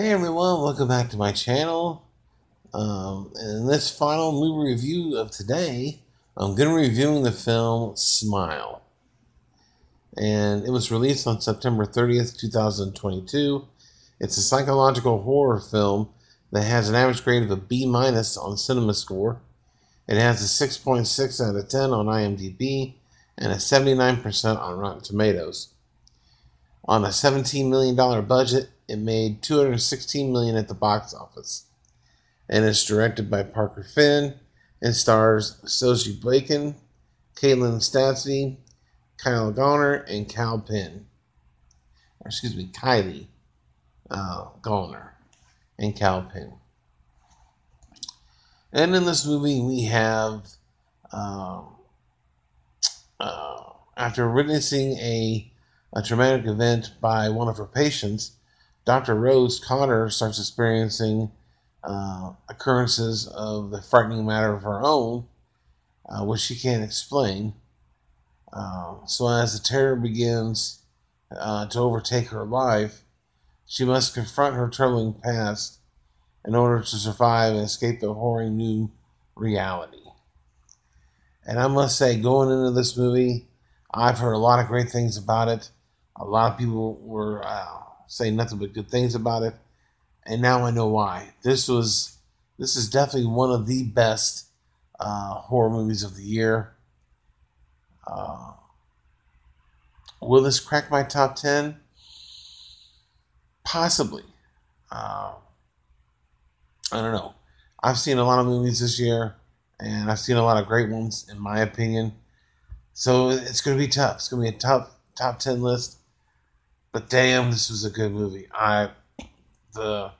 Hey everyone, welcome back to my channel. Um, in this final movie review of today, I'm going to be reviewing the film Smile. And it was released on September 30th, 2022. It's a psychological horror film that has an average grade of a B minus on Cinema Score. It has a 6.6 out of 10 on IMDb and a 79% on Rotten Tomatoes. On a $17 million budget, it made 216 million at the box office, and it's directed by Parker Finn and stars Sosie Bacon, Caitlin Stasey, Kyle Garner, and Kal Penn. Or excuse me, Kylie uh, Garner and Kal Penn. And in this movie, we have, uh, uh, after witnessing a, a traumatic event by one of her patients, Dr. Rose Connor starts experiencing uh, occurrences of the frightening matter of her own, uh, which she can't explain. Uh, so, as the terror begins uh, to overtake her life, she must confront her troubling past in order to survive and escape the horrid new reality. And I must say, going into this movie, I've heard a lot of great things about it. A lot of people were uh, say nothing but good things about it. And now I know why. This was this is definitely one of the best uh, horror movies of the year. Uh, will this crack my top ten? Possibly. Uh, I don't know. I've seen a lot of movies this year, and I've seen a lot of great ones, in my opinion. So it's going to be tough. It's going to be a tough top ten list. But damn, this was a good movie. I the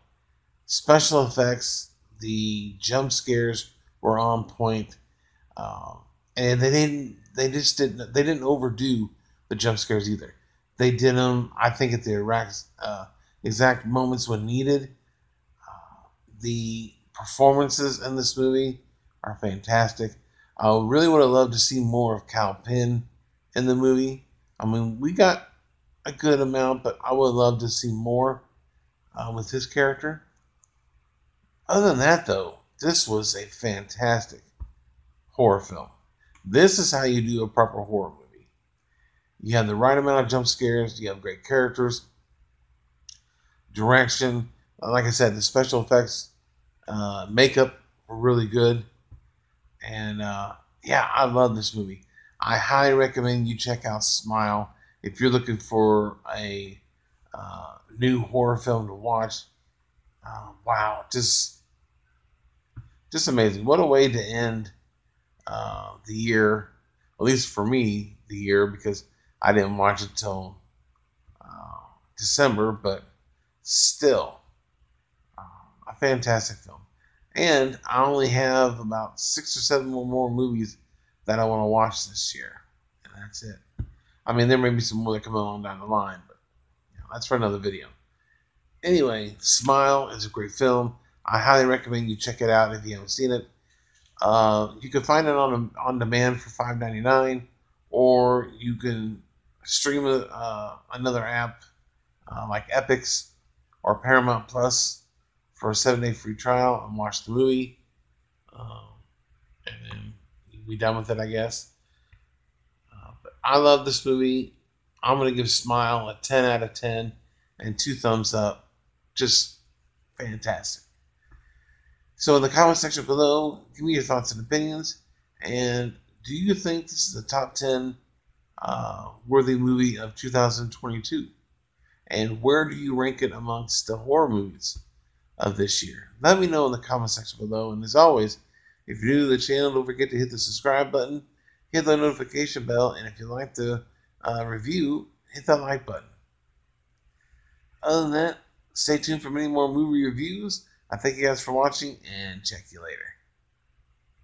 special effects, the jump scares were on point, um, and they didn't. They just didn't. They didn't overdo the jump scares either. They did them, I think, at the exact, uh, exact moments when needed. Uh, the performances in this movie are fantastic. I really would have loved to see more of Kal Penn in the movie. I mean, we got a good amount, but I would love to see more uh, with his character. Other than that, though, this was a fantastic horror film. This is how you do a proper horror movie. You have the right amount of jump scares, you have great characters, direction. Like I said, the special effects, uh, makeup were really good. And uh, yeah, I love this movie. I highly recommend you check out Smile if you're looking for a uh, new horror film to watch, uh, wow, just just amazing! What a way to end uh, the year, at least for me, the year because I didn't watch it till uh, December, but still uh, a fantastic film. And I only have about six or seven more movies that I want to watch this year, and that's it. I mean, there may be some more that come along down the line, but you know, that's for another video. Anyway, Smile is a great film. I highly recommend you check it out if you haven't seen it. Uh, you can find it on on demand for five ninety nine, or you can stream a, uh, another app uh, like Epix or Paramount Plus for a seven day free trial and watch the movie. Um, and then be done with it, I guess. I love this movie. I'm going to give Smile a 10 out of 10 and two thumbs up. Just fantastic. So, in the comment section below, give me your thoughts and opinions. And do you think this is the top 10 uh, worthy movie of 2022? And where do you rank it amongst the horror movies of this year? Let me know in the comment section below. And as always, if you're new to the channel, don't forget to hit the subscribe button hit the notification bell, and if you like the uh, review, hit that like button. Other than that, stay tuned for many more movie reviews. I thank you guys for watching, and check you later.